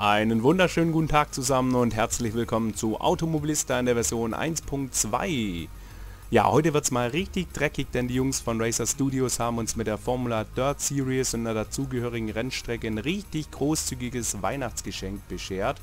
Einen wunderschönen guten Tag zusammen und herzlich willkommen zu Automobilista in der Version 1.2. Ja, heute wird es mal richtig dreckig, denn die Jungs von Racer Studios haben uns mit der Formula Dirt Series und der dazugehörigen Rennstrecke ein richtig großzügiges Weihnachtsgeschenk beschert.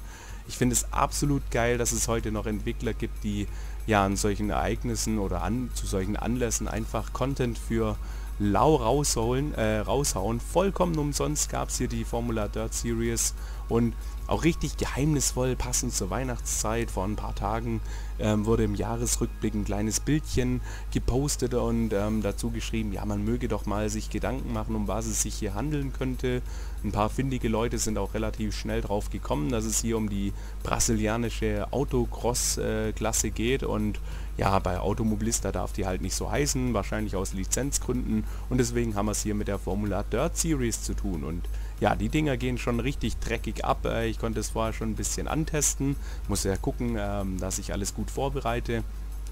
Ich finde es absolut geil, dass es heute noch Entwickler gibt, die ja an solchen Ereignissen oder an, zu solchen Anlässen einfach Content für lau rausholen, äh, raushauen. Vollkommen umsonst gab es hier die Formula Dirt Series und auch richtig geheimnisvoll, passend zur Weihnachtszeit. Vor ein paar Tagen ähm, wurde im Jahresrückblick ein kleines Bildchen gepostet und ähm, dazu geschrieben, ja, man möge doch mal sich Gedanken machen, um was es sich hier handeln könnte. Ein paar findige Leute sind auch relativ schnell drauf gekommen, dass es hier um die brasilianische Autocross-Klasse geht und ja, bei Automobilista darf die halt nicht so heißen, wahrscheinlich aus Lizenzgründen und deswegen haben wir es hier mit der Formula Dirt Series zu tun und ja, die Dinger gehen schon richtig dreckig ab. Äh, ich konnte es vorher schon ein bisschen antesten. Muss ja gucken, ähm, dass ich alles gut vorbereite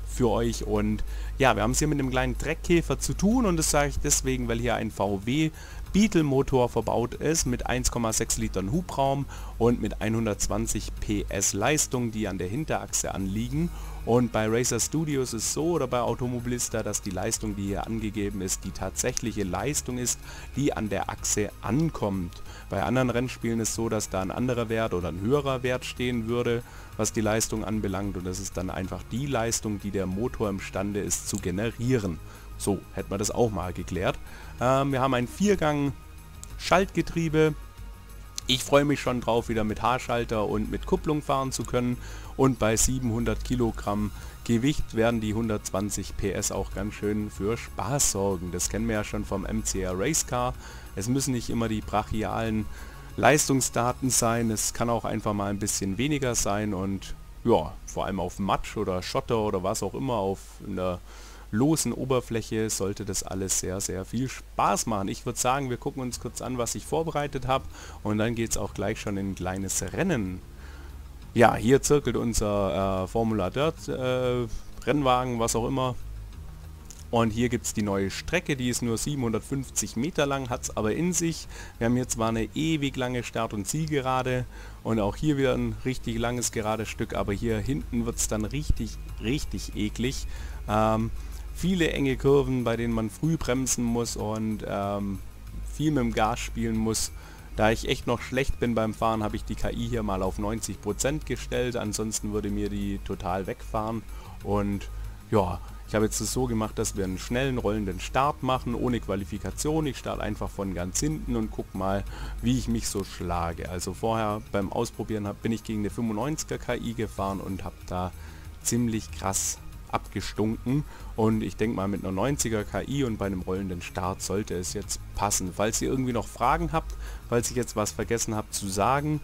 für euch und ja, wir haben es hier mit einem kleinen Dreckkäfer zu tun und das sage ich deswegen, weil hier ein VW Beetle Motor verbaut ist mit 1,6 Litern Hubraum und mit 120 PS Leistung, die an der Hinterachse anliegen. Und bei Racer Studios ist so oder bei Automobilista, dass die Leistung, die hier angegeben ist, die tatsächliche Leistung ist, die an der Achse ankommt. Bei anderen Rennspielen ist so, dass da ein anderer Wert oder ein höherer Wert stehen würde, was die Leistung anbelangt und das ist dann einfach die Leistung, die der Motor imstande ist zu generieren. So, hätten wir das auch mal geklärt. Ähm, wir haben ein Viergang Schaltgetriebe. Ich freue mich schon drauf, wieder mit Haarschalter und mit Kupplung fahren zu können. Und bei 700 Kilogramm Gewicht werden die 120 PS auch ganz schön für Spaß sorgen. Das kennen wir ja schon vom MCR Race Car. Es müssen nicht immer die brachialen Leistungsdaten sein. Es kann auch einfach mal ein bisschen weniger sein und ja, vor allem auf Matsch oder Schotter oder was auch immer auf einer losen Oberfläche sollte das alles sehr, sehr viel Spaß machen. Ich würde sagen, wir gucken uns kurz an, was ich vorbereitet habe und dann geht es auch gleich schon in ein kleines Rennen. Ja, hier zirkelt unser äh, Formula Dirt äh, Rennwagen, was auch immer. Und hier gibt es die neue Strecke, die ist nur 750 Meter lang, hat es aber in sich. Wir haben hier zwar eine ewig lange Start- und Zielgerade und auch hier wieder ein richtig langes gerades Stück, aber hier hinten wird es dann richtig, richtig eklig. Ähm, viele enge Kurven, bei denen man früh bremsen muss und ähm, viel mit dem Gas spielen muss. Da ich echt noch schlecht bin beim Fahren, habe ich die KI hier mal auf 90% gestellt. Ansonsten würde mir die total wegfahren. Und ja, ich habe jetzt das so gemacht, dass wir einen schnellen rollenden Start machen, ohne Qualifikation. Ich starte einfach von ganz hinten und guck mal, wie ich mich so schlage. Also vorher beim Ausprobieren hab, bin ich gegen eine 95er KI gefahren und habe da ziemlich krass abgestunken und ich denke mal mit einer 90er KI und bei einem rollenden Start sollte es jetzt passen. Falls ihr irgendwie noch Fragen habt, falls ich jetzt was vergessen habe zu sagen,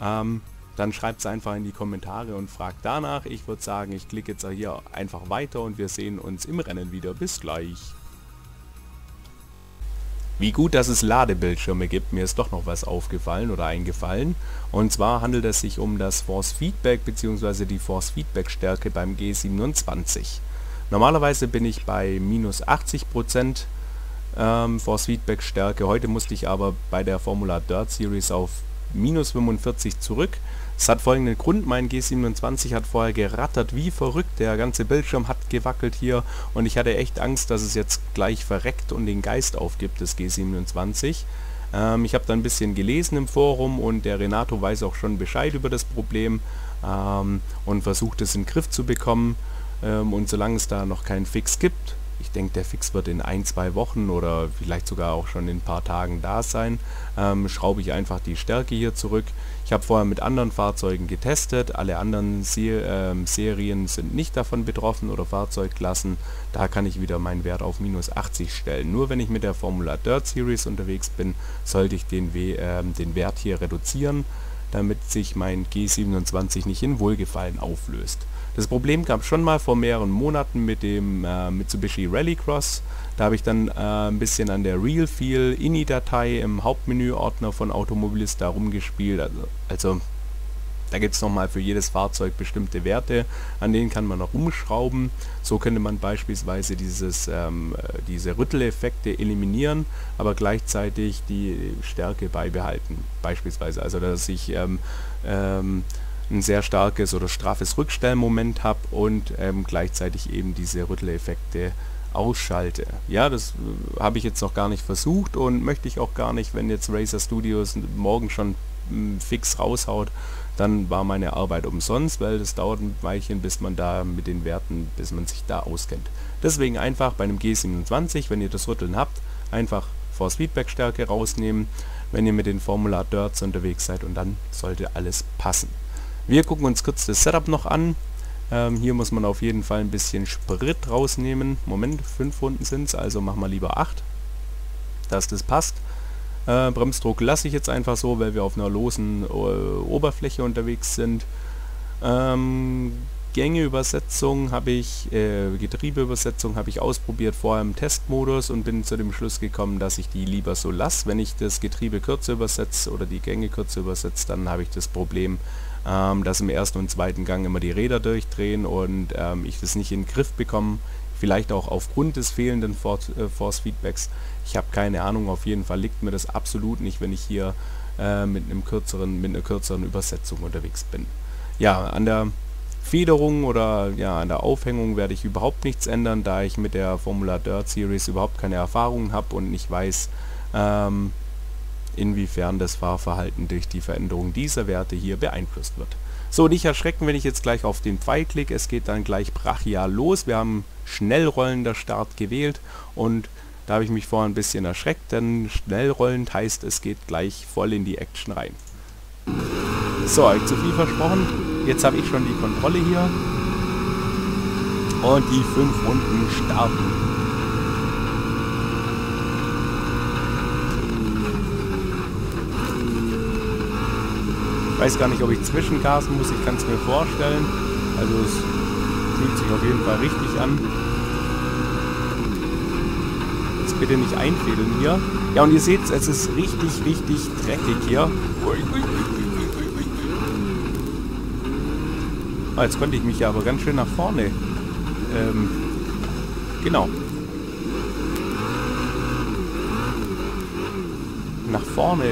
ähm, dann schreibt es einfach in die Kommentare und fragt danach. Ich würde sagen, ich klicke jetzt hier einfach weiter und wir sehen uns im Rennen wieder. Bis gleich. Wie gut, dass es Ladebildschirme gibt, mir ist doch noch was aufgefallen oder eingefallen. Und zwar handelt es sich um das Force Feedback bzw. die Force Feedback Stärke beim G27. Normalerweise bin ich bei minus 80% ähm, Force Feedback Stärke. Heute musste ich aber bei der Formula Dirt Series auf minus 45 zurück. Es hat folgenden Grund, mein G27 hat vorher gerattert wie verrückt, der ganze Bildschirm hat gewackelt hier. Und ich hatte echt Angst, dass es jetzt gleich verreckt und den Geist aufgibt, das G27. Ähm, ich habe da ein bisschen gelesen im Forum und der Renato weiß auch schon Bescheid über das Problem ähm, und versucht es in den Griff zu bekommen. Ähm, und solange es da noch keinen Fix gibt, denke, der Fix wird in ein, zwei Wochen oder vielleicht sogar auch schon in ein paar Tagen da sein. Ähm, schraube ich einfach die Stärke hier zurück. Ich habe vorher mit anderen Fahrzeugen getestet. Alle anderen Se ähm, Serien sind nicht davon betroffen oder Fahrzeugklassen. Da kann ich wieder meinen Wert auf minus 80 stellen. Nur wenn ich mit der Formula Dirt Series unterwegs bin, sollte ich den, w äh, den Wert hier reduzieren, damit sich mein G27 nicht in Wohlgefallen auflöst. Das Problem gab schon mal vor mehreren Monaten mit dem äh, Mitsubishi Rallycross. Da habe ich dann äh, ein bisschen an der Real Feel INI-Datei im Hauptmenüordner von Automobilista rumgespielt. Also, also Da gibt es nochmal für jedes Fahrzeug bestimmte Werte, an denen kann man noch umschrauben. So könnte man beispielsweise dieses, ähm, äh, diese Rütteleffekte eliminieren, aber gleichzeitig die Stärke beibehalten. Beispielsweise, also dass ich ähm, ähm, ein sehr starkes oder straffes Rückstellmoment habe und ähm, gleichzeitig eben diese Rütteleffekte ausschalte. Ja, das äh, habe ich jetzt noch gar nicht versucht und möchte ich auch gar nicht, wenn jetzt Razer Studios morgen schon mh, fix raushaut, dann war meine Arbeit umsonst, weil das dauert ein Weilchen, bis man da mit den Werten, bis man sich da auskennt. Deswegen einfach bei einem G27, wenn ihr das Rütteln habt, einfach Force Feedback Stärke rausnehmen, wenn ihr mit den Formular Dirts unterwegs seid und dann sollte alles passen. Wir gucken uns kurz das Setup noch an. Ähm, hier muss man auf jeden Fall ein bisschen Sprit rausnehmen. Moment, 5 Runden sind es, also machen wir lieber 8, dass das passt. Äh, Bremsdruck lasse ich jetzt einfach so, weil wir auf einer losen äh, Oberfläche unterwegs sind. Ähm, Gängeübersetzung habe ich, äh, Getriebeübersetzung habe ich ausprobiert vorher im Testmodus und bin zu dem Schluss gekommen, dass ich die lieber so lasse. Wenn ich das Getriebe kürzer übersetze oder die Gänge kürzer übersetze, dann habe ich das Problem, ähm, dass im ersten und zweiten Gang immer die Räder durchdrehen und ähm, ich das nicht in den Griff bekomme. Vielleicht auch aufgrund des fehlenden äh, Force Feedbacks. Ich habe keine Ahnung, auf jeden Fall liegt mir das absolut nicht, wenn ich hier äh, mit, einem kürzeren, mit einer kürzeren Übersetzung unterwegs bin. Ja, an der Federung oder ja, an der Aufhängung werde ich überhaupt nichts ändern, da ich mit der Formula Dirt Series überhaupt keine Erfahrung habe und nicht weiß, ähm, inwiefern das Fahrverhalten durch die Veränderung dieser Werte hier beeinflusst wird. So, nicht erschrecken, wenn ich jetzt gleich auf den Pfeil klicke. Es geht dann gleich brachial los. Wir haben schnellrollender Start gewählt und da habe ich mich vorher ein bisschen erschreckt, denn schnellrollend heißt, es geht gleich voll in die Action rein. So, habe ich zu viel versprochen. Jetzt habe ich schon die Kontrolle hier. Und die fünf Runden starten. Weiß gar nicht, ob ich zwischengasen muss, ich kann es mir vorstellen. Also es fühlt sich auf jeden Fall richtig an. Jetzt bitte nicht einfädeln hier. Ja, und ihr seht, es ist richtig, richtig dreckig hier. Oh, jetzt konnte ich mich ja aber ganz schön nach vorne. Ähm, genau. Nach vorne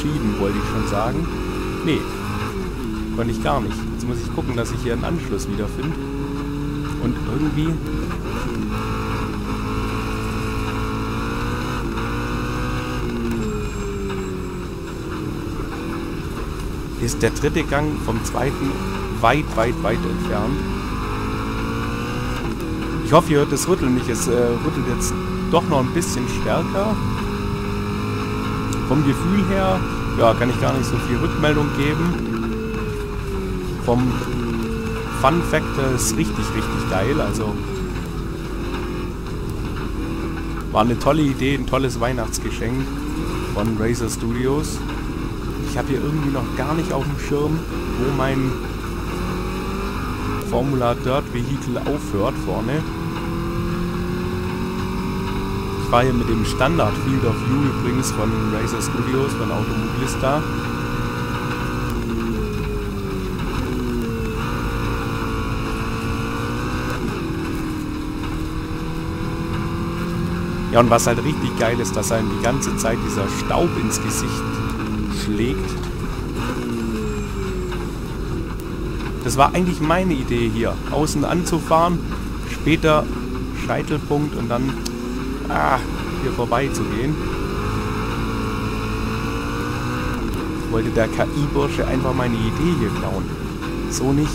schieben, wollte ich schon sagen. Nee, konnte ich gar nicht. Jetzt muss ich gucken, dass ich hier einen Anschluss wiederfinde. Und irgendwie... Ist der dritte Gang vom zweiten weit, weit, weit entfernt. Ich hoffe, ihr hört das Rütteln nicht. Es äh, rüttelt jetzt doch noch ein bisschen stärker. Vom Gefühl her ja, kann ich gar nicht so viel Rückmeldung geben. Vom Fun Factor ist richtig, richtig geil. Also war eine tolle Idee, ein tolles Weihnachtsgeschenk von Razer Studios. Ich habe hier irgendwie noch gar nicht auf dem Schirm, wo mein Formula Dirt Vehicle aufhört vorne. War hier mit dem Standard Field of View übrigens von Razer Studios, von Automobilista. Ja, und was halt richtig geil ist, dass einem die ganze Zeit dieser Staub ins Gesicht schlägt. Das war eigentlich meine Idee hier, außen anzufahren, später Scheitelpunkt und dann ah, hier vorbei zu gehen. Wollte der KI-Bursche einfach meine Idee hier klauen. So nicht.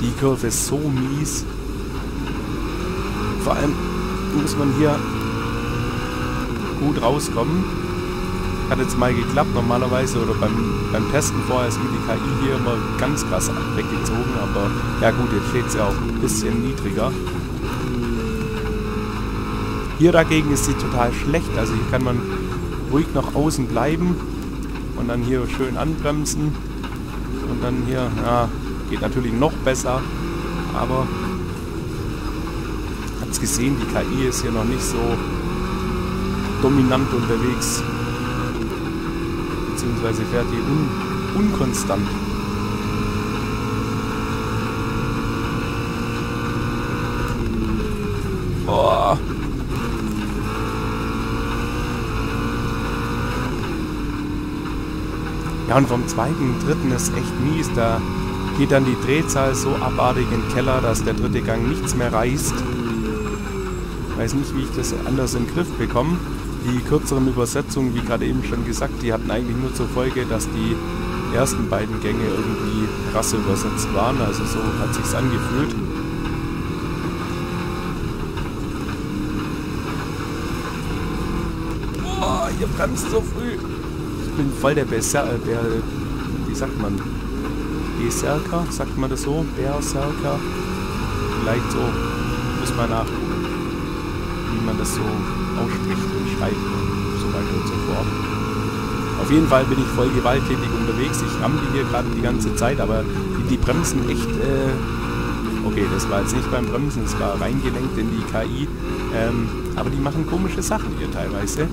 Die Kurve ist so mies. Vor allem muss man hier gut rauskommen. Hat jetzt mal geklappt normalerweise oder beim, beim Testen vorher ist mir die KI hier immer ganz krass weggezogen, aber ja gut, jetzt steht sie auch ein bisschen niedriger. Hier dagegen ist sie total schlecht, also hier kann man ruhig nach außen bleiben und dann hier schön anbremsen und dann hier, ja, geht natürlich noch besser, aber habt gesehen, die KI ist hier noch nicht so dominant unterwegs. Beziehungsweise fährt die un unkonstant. Boah. Ja, und vom zweiten, dritten ist echt mies. Da geht dann die Drehzahl so abartig in den Keller, dass der dritte Gang nichts mehr reißt. Weiß nicht, wie ich das anders in den Griff bekomme. Die kürzeren Übersetzungen, wie gerade eben schon gesagt, die hatten eigentlich nur zur Folge, dass die ersten beiden Gänge irgendwie krass übersetzt waren. Also so hat sich's angefühlt. Oh, ihr bremst so früh. Ich bin voll der Besser, äh, der, wie sagt man, Berserker, sagt man das so? Berserker? Vielleicht so, muss man nachgucken, man das so ausspricht und schreibt und so weiter und so fort. Auf jeden Fall bin ich voll gewalttätig unterwegs. Ich ramme die hier gerade die ganze Zeit, aber die, die bremsen echt... Äh, okay, das war jetzt nicht beim Bremsen, es war reingelenkt in die KI. Ähm, aber die machen komische Sachen hier teilweise.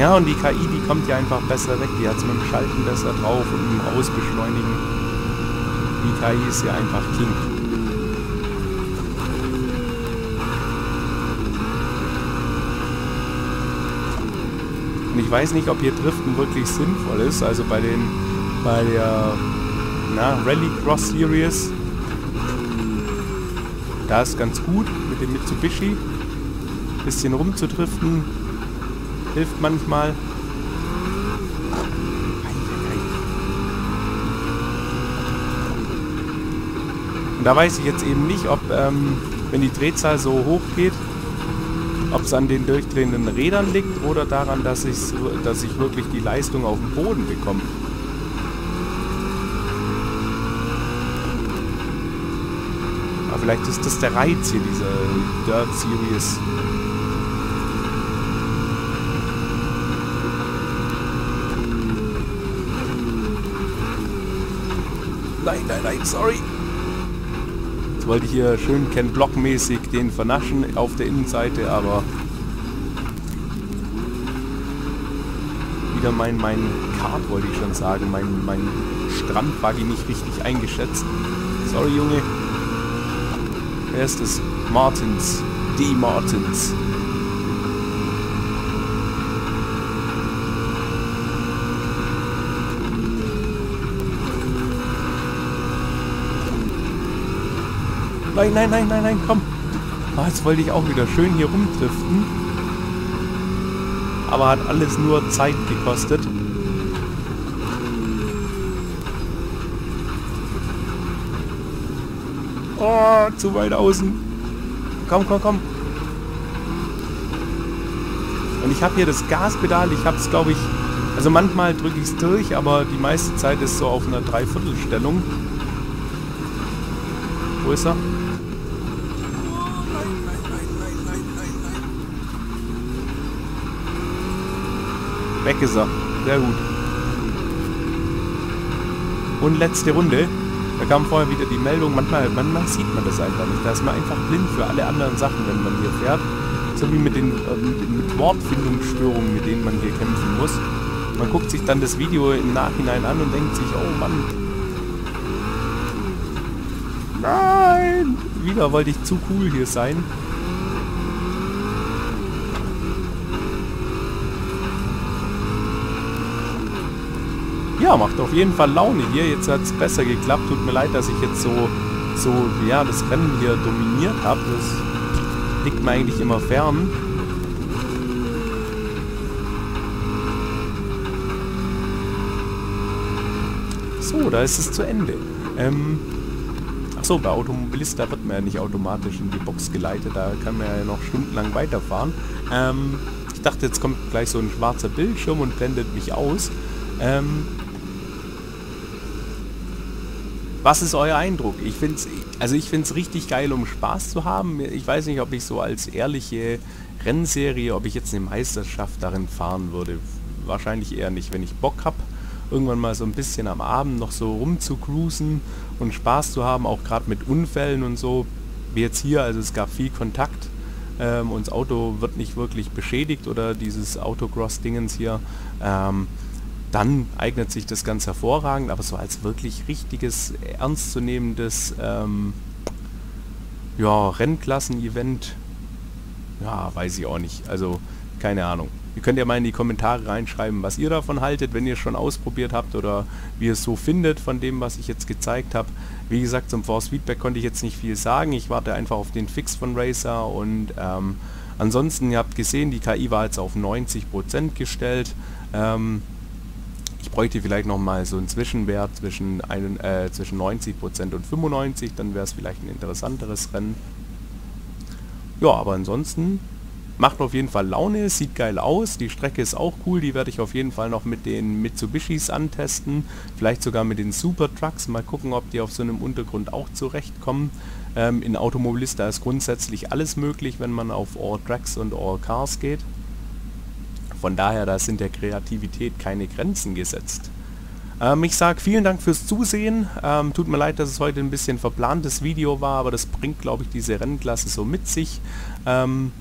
Ja, und die KI, die kommt ja einfach besser weg. Die hat es mit dem Schalten besser drauf und mit dem Ausbeschleunigen. Die KI ist ja einfach King. Und ich weiß nicht, ob hier Driften wirklich sinnvoll ist. Also bei den bei der na, Rally Cross Series. Da ist ganz gut mit dem Mitsubishi. Bisschen rumzudriften, hilft manchmal. Und da weiß ich jetzt eben nicht, ob, ähm, wenn die Drehzahl so hoch geht, ob es an den durchdrehenden Rädern liegt oder daran, dass, dass ich wirklich die Leistung auf dem Boden bekomme. Aber vielleicht ist das der Reiz hier, dieser Dirt Series. Nein, nein, nein, sorry. Jetzt wollte ich hier schön Ken Block-mäßig den vernaschen auf der Innenseite, aber wieder mein, mein Kart, wollte ich schon sagen, mein, mein Strandbuggy nicht richtig eingeschätzt. Sorry, Junge. Wer ist das? Martins. D. Martins. Nein, nein, nein, nein, nein, komm. Oh, jetzt wollte ich auch wieder schön hier rumdriften. Aber hat alles nur Zeit gekostet. Oh, zu weit außen. Komm, komm, komm. Und ich habe hier das Gaspedal. Ich habe es, glaube ich... Also manchmal drücke ich es durch, aber die meiste Zeit ist so auf einer Dreiviertelstellung. Wo ist er? Weg ist er. Sehr gut. Und letzte Runde. Da kam vorher wieder die Meldung, manchmal, manchmal sieht man das einfach nicht. Da ist man einfach blind für alle anderen Sachen, wenn man hier fährt. So wie mit den äh, mit Wortfindungsstörungen, mit denen man hier kämpfen muss. Man guckt sich dann das Video im Nachhinein an und denkt sich, oh Mann. Nein! Wieder wollte ich zu cool hier sein. ja, macht auf jeden Fall Laune hier. Jetzt hat es besser geklappt. Tut mir leid, dass ich jetzt so, so ja, das Rennen hier dominiert habe. Das liegt mir eigentlich immer fern. So, da ist es zu Ende. Ähm, Achso, bei Automobilista wird man ja nicht automatisch in die Box geleitet. Da kann man ja noch stundenlang weiterfahren. Ähm, ich dachte, jetzt kommt gleich so ein schwarzer Bildschirm und blendet mich aus. Ähm, was ist euer Eindruck? Ich finde es also ich find's richtig geil, um Spaß zu haben. Ich weiß nicht, ob ich so als ehrliche Rennserie, ob ich jetzt eine Meisterschaft darin fahren würde. Wahrscheinlich eher nicht, wenn ich Bock habe irgendwann mal so ein bisschen am Abend noch so rumzucruisen und Spaß zu haben, auch gerade mit Unfällen und so, wie jetzt hier, also es gab viel Kontakt ähm, und das Auto wird nicht wirklich beschädigt oder dieses Autocross-Dingens hier, ähm, dann eignet sich das ganz hervorragend, aber so als wirklich richtiges, ernstzunehmendes ähm, ja, Rennklassen-Event, ja, weiß ich auch nicht. Also, keine Ahnung. Ihr könnt ja mal in die Kommentare reinschreiben, was ihr davon haltet, wenn ihr es schon ausprobiert habt oder wie ihr es so findet von dem, was ich jetzt gezeigt habe. Wie gesagt, zum Force Feedback konnte ich jetzt nicht viel sagen. Ich warte einfach auf den Fix von Racer und ähm, ansonsten, ihr habt gesehen, die KI war jetzt auf 90% gestellt. Ähm, ich bräuchte vielleicht nochmal so einen Zwischenwert zwischen, einen, äh, zwischen 90% und 95%, dann wäre es vielleicht ein interessanteres Rennen. Ja, aber ansonsten macht auf jeden Fall Laune, sieht geil aus, die Strecke ist auch cool, die werde ich auf jeden Fall noch mit den Mitsubishis antesten, vielleicht sogar mit den Super Trucks, mal gucken, ob die auf so einem Untergrund auch zurechtkommen. Ähm, in Automobilista ist grundsätzlich alles möglich, wenn man auf All Tracks und All Cars geht. Von daher, da sind der Kreativität keine Grenzen gesetzt. Ähm, ich sage vielen Dank fürs Zusehen. Ähm, tut mir leid, dass es heute ein bisschen verplantes Video war, aber das bringt, glaube ich, diese Rennklasse so mit sich. Ähm,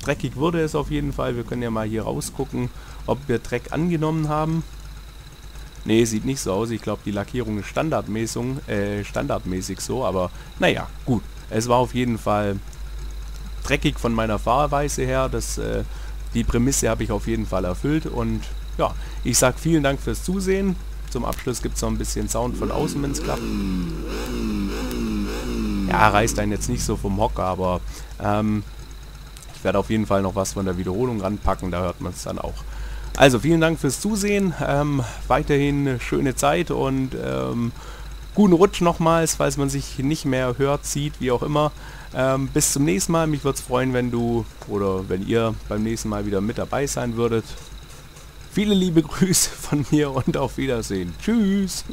dreckig wurde es auf jeden Fall. Wir können ja mal hier rausgucken, ob wir Dreck angenommen haben. Ne, sieht nicht so aus. Ich glaube, die Lackierung ist standardmäßig, äh, standardmäßig so, aber naja, gut. Es war auf jeden Fall dreckig von meiner Fahrweise her. Das, äh, die Prämisse habe ich auf jeden Fall erfüllt und ja, ich sage vielen Dank fürs Zusehen. Zum Abschluss gibt es noch ein bisschen Sound von außen, wenn es klappt. Ja, reißt einen jetzt nicht so vom Hocker, aber ähm, ich werde auf jeden Fall noch was von der Wiederholung ranpacken, da hört man es dann auch. Also vielen Dank fürs Zusehen, ähm, weiterhin schöne Zeit und ähm, guten Rutsch nochmals, falls man sich nicht mehr hört, sieht, wie auch immer. Ähm, bis zum nächsten Mal, mich würde es freuen, wenn du oder wenn ihr beim nächsten Mal wieder mit dabei sein würdet. Viele liebe Grüße von mir und auf Wiedersehen. Tschüss.